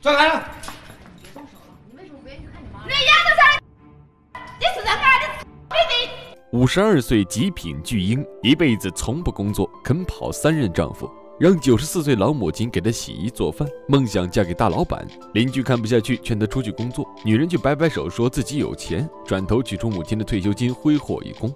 转来了。别动手了，你为什么不愿意去看你妈？那丫头啥？你是人干的？妹妹。五十二岁极品巨婴，一辈子从不工作，肯跑三任丈夫。让九十四岁老母亲给她洗衣做饭，梦想嫁给大老板。邻居看不下去，劝她出去工作。女人却摆摆手，说自己有钱，转头取出母亲的退休金，挥霍一空。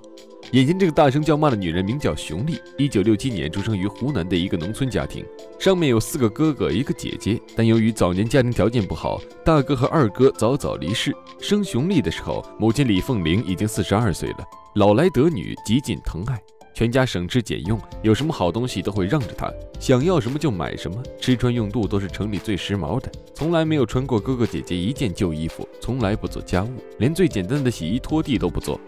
眼前这个大声叫骂的女人名叫熊丽，一九六七年出生于湖南的一个农村家庭，上面有四个哥哥，一个姐姐。但由于早年家庭条件不好，大哥和二哥早早离世。生熊丽的时候，母亲李凤玲已经四十二岁了，老来得女，极尽疼爱。全家省吃俭用，有什么好东西都会让着他，想要什么就买什么，吃穿用度都是城里最时髦的，从来没有穿过哥哥姐姐一件旧衣服，从来不做家务，连最简单的洗衣拖地都不做。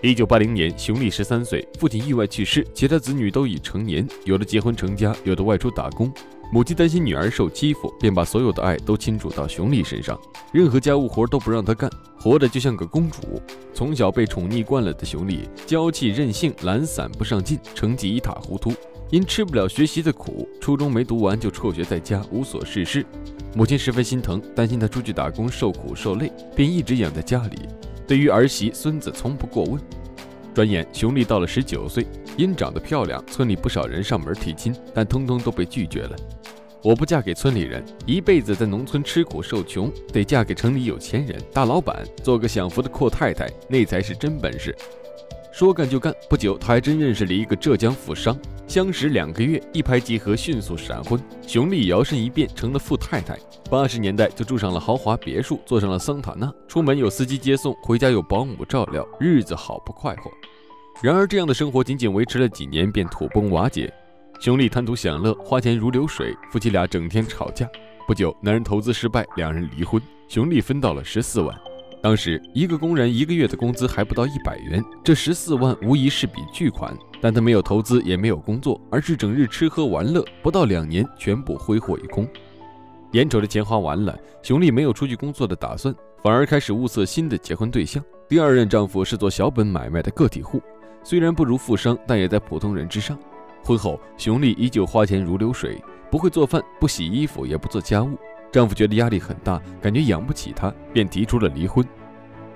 一九八零年，熊丽十三岁，父亲意外去世，其他子女都已成年，有的结婚成家，有的外出打工。母亲担心女儿受欺负，便把所有的爱都倾注到熊丽身上，任何家务活都不让她干，活得就像个公主。从小被宠溺惯了的熊丽，娇气任性、懒散不上进，成绩一塌糊涂。因吃不了学习的苦，初中没读完就辍学在家，无所事事。母亲十分心疼，担心她出去打工受苦受累，便一直养在家里。对于儿媳孙子，从不过问。转眼，熊丽到了十九岁，因长得漂亮，村里不少人上门提亲，但通通都被拒绝了。我不嫁给村里人，一辈子在农村吃苦受穷，得嫁给城里有钱人、大老板，做个享福的阔太太，那才是真本事。说干就干，不久，他还真认识了一个浙江富商，相识两个月，一拍即合，迅速闪婚。熊丽摇身一变成了富太太，八十年代就住上了豪华别墅，坐上了桑塔纳，出门有司机接送，回家有保姆照料，日子好不快活。然而，这样的生活仅仅维持了几年，便土崩瓦解。熊丽贪图享乐，花钱如流水，夫妻俩整天吵架。不久，男人投资失败，两人离婚。熊丽分到了十四万。当时，一个工人一个月的工资还不到一百元，这十四万无疑是笔巨款。但他没有投资，也没有工作，而是整日吃喝玩乐，不到两年，全部挥霍一空。眼瞅着钱花完了，熊丽没有出去工作的打算，反而开始物色新的结婚对象。第二任丈夫是做小本买卖的个体户。虽然不如富商，但也在普通人之上。婚后，熊丽依旧花钱如流水，不会做饭，不洗衣服，也不做家务。丈夫觉得压力很大，感觉养不起她，便提出了离婚。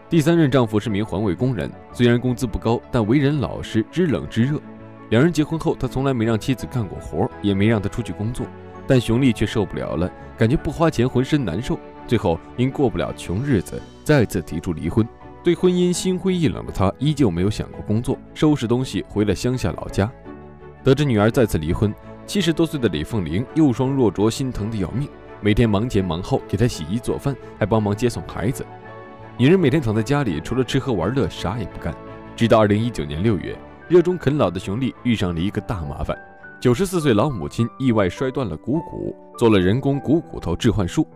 第三任丈夫是名环卫工人，虽然工资不高，但为人老实，知冷知热。两人结婚后，他从来没让妻子干过活，也没让她出去工作。但熊丽却受不了了，感觉不花钱浑身难受。最后因过不了穷日子，再次提出离婚。对婚姻心灰意冷的他，依旧没有想过工作，收拾东西回了乡下老家。得知女儿再次离婚，七十多岁的李凤玲又双若浊，心疼的要命，每天忙前忙后给她洗衣做饭，还帮忙接送孩子。女人每天躺在家里，除了吃喝玩乐，啥也不干。直到二零一九年六月，热衷啃老的熊丽遇上了一个大麻烦：九十四岁老母亲意外摔断了股骨，做了人工股骨头置换术。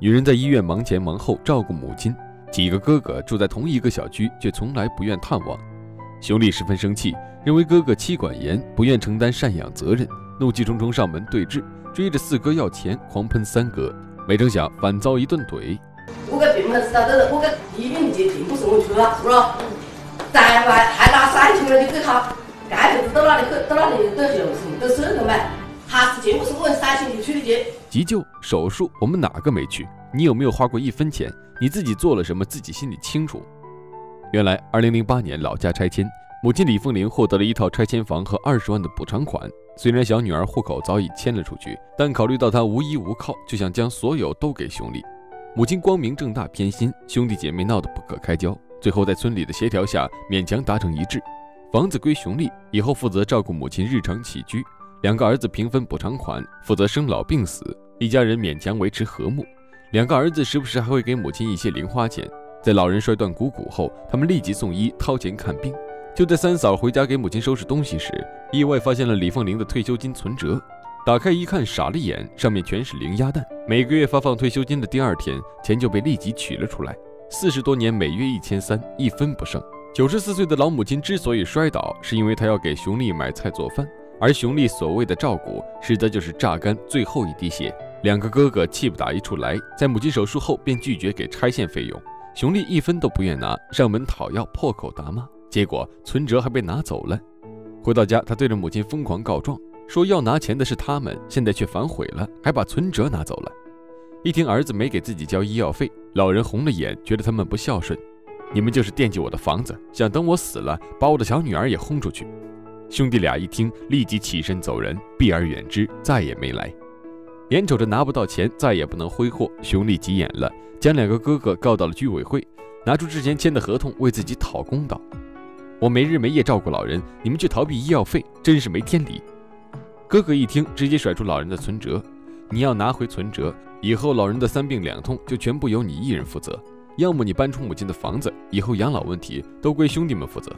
女人在医院忙前忙后照顾母亲。几个哥哥住在同一个小区，却从来不愿探望。熊丽十分生气，认为哥哥妻管严，不愿承担赡养责任，怒气冲冲上门对峙，追着四哥要钱，狂喷三哥。没成想反遭一顿怼。我个病还是咋的？我个一病接并不是我去了，是不是？再来还拿三千块钱给他，该辈子到哪里去？到哪里都是用什么？都是个买。他是进不是我们三千去取的钱。急救手术，我们哪个没去？你有没有花过一分钱？你自己做了什么，自己心里清楚。原来，二零零八年老家拆迁，母亲李凤玲获得了一套拆迁房和二十万的补偿款。虽然小女儿户口早已迁了出去，但考虑到她无依无靠，就想将所有都给熊丽。母亲光明正大偏心，兄弟姐妹闹得不可开交。最后在村里的协调下，勉强达成一致，房子归熊丽，以后负责照顾母亲日常起居，两个儿子平分补偿款，负责生老病死，一家人勉强维持和睦。两个儿子时不时还会给母亲一些零花钱。在老人摔断股骨后，他们立即送医、掏钱看病。就在三嫂回家给母亲收拾东西时，意外发现了李凤玲的退休金存折。打开一看，傻了眼，上面全是零鸭蛋。每个月发放退休金的第二天，钱就被立即取了出来。四十多年，每月一千三，一分不剩。九十四岁的老母亲之所以摔倒，是因为她要给熊丽买菜做饭，而熊丽所谓的照顾，实则就是榨干最后一滴血。两个哥哥气不打一处来，在母亲手术后便拒绝给拆线费用，熊丽一分都不愿拿，上门讨要，破口大骂，结果存折还被拿走了。回到家，他对着母亲疯狂告状，说要拿钱的是他们，现在却反悔了，还把存折拿走了。一听儿子没给自己交医药费，老人红了眼，觉得他们不孝顺。你们就是惦记我的房子，想等我死了把我的小女儿也轰出去。兄弟俩一听，立即起身走人，避而远之，再也没来。眼瞅着拿不到钱，再也不能挥霍，兄弟急眼了，将两个哥哥告到了居委会，拿出之前签的合同为自己讨公道。我没日没夜照顾老人，你们却逃避医药费，真是没天理！哥哥一听，直接甩出老人的存折。你要拿回存折，以后老人的三病两痛就全部由你一人负责；要么你搬出母亲的房子，以后养老问题都归兄弟们负责。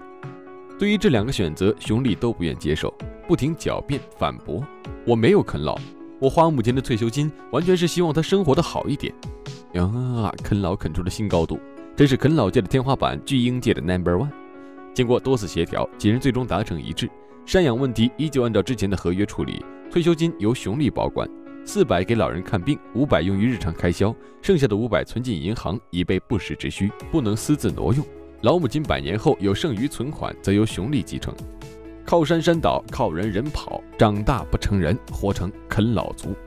对于这两个选择，熊丽都不愿接受，不停狡辩反驳。我没有啃老，我花母亲的退休金完全是希望她生活的好一点。呀，啃老啃出了新高度，真是啃老界的天花板，巨婴界的 Number One。经过多次协调，几人最终达成一致，赡养问题依旧按照之前的合约处理，退休金由熊力保管。四百给老人看病，五百用于日常开销，剩下的五百存进银行，以备不时之需，不能私自挪用。老母亲百年后有剩余存款，则由熊力继承。靠山山倒，靠人人跑，长大不成人，活成啃老族。